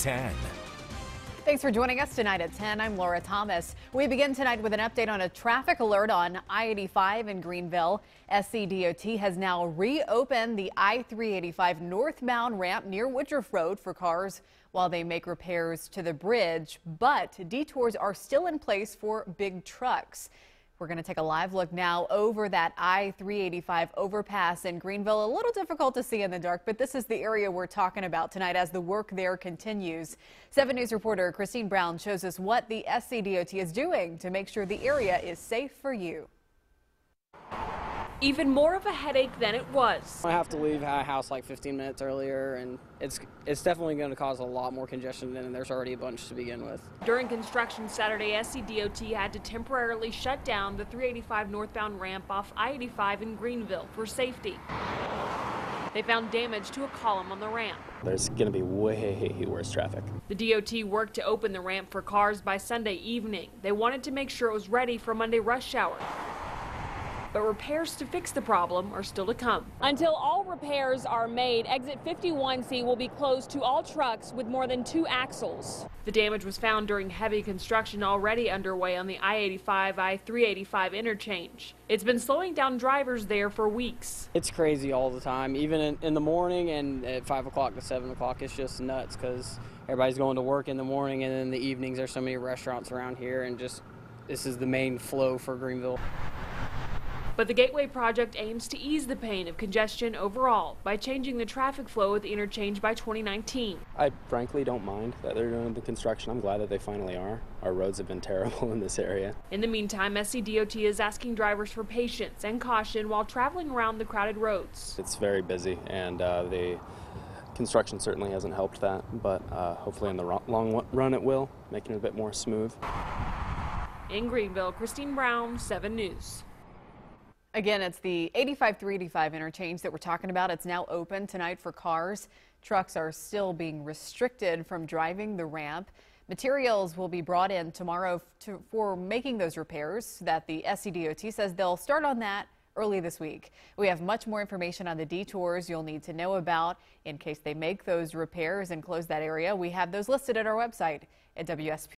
10. Thanks for joining us tonight at 10. I'm Laura Thomas. We begin tonight with an update on a traffic alert on I-85 in Greenville. SCDOT has now reopened the I-385 northbound ramp near Woodruff Road for cars while they make repairs to the bridge, but detours are still in place for big trucks. We're going to take a live look now over that I-385 overpass in Greenville. A little difficult to see in the dark, but this is the area we're talking about tonight as the work there continues. 7 News reporter Christine Brown shows us what the SCDOT is doing to make sure the area is safe for you even more of a headache than it was. I have to leave my house like 15 minutes earlier, and it's it's definitely going to cause a lot more congestion than there's already a bunch to begin with. During construction Saturday, SCDOT had to temporarily shut down the 385 northbound ramp off I-85 in Greenville for safety. They found damage to a column on the ramp. There's going to be way worse traffic. The DOT worked to open the ramp for cars by Sunday evening. They wanted to make sure it was ready for Monday rush hour but repairs to fix the problem are still to come. Until all repairs are made, exit 51C will be closed to all trucks with more than two axles. The damage was found during heavy construction already underway on the I-85 I-385 interchange. It's been slowing down drivers there for weeks. It's crazy all the time, even in, in the morning and at 5 o'clock to 7 o'clock. It's just nuts because everybody's going to work in the morning and in the evenings there's so many restaurants around here and just this is the main flow for Greenville. But the Gateway project aims to ease the pain of congestion overall by changing the traffic flow at the interchange by 2019. I frankly don't mind that they're doing the construction. I'm glad that they finally are. Our roads have been terrible in this area. In the meantime, SCDOT is asking drivers for patience and caution while traveling around the crowded roads. It's very busy and uh, the construction certainly hasn't helped that, but uh, hopefully in the long run it will, making it a bit more smooth. In Greenville, Christine Brown, 7 News. Again, it's the 85 385 interchange that we're talking about. It's now open tonight for cars. Trucks are still being restricted from driving the ramp. Materials will be brought in tomorrow to, for making those repairs that the SCDOT says they'll start on that early this week. We have much more information on the detours you'll need to know about in case they make those repairs and close that area. We have those listed at our website at WSP.